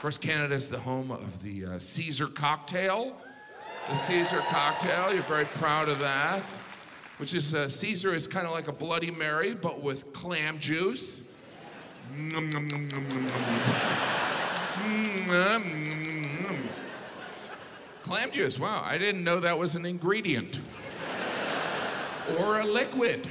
Of course, Canada is the home of the uh, Caesar cocktail. The Caesar cocktail, you're very proud of that. Which is, uh, Caesar is kind of like a Bloody Mary, but with clam juice. Clam juice, wow, I didn't know that was an ingredient or a liquid.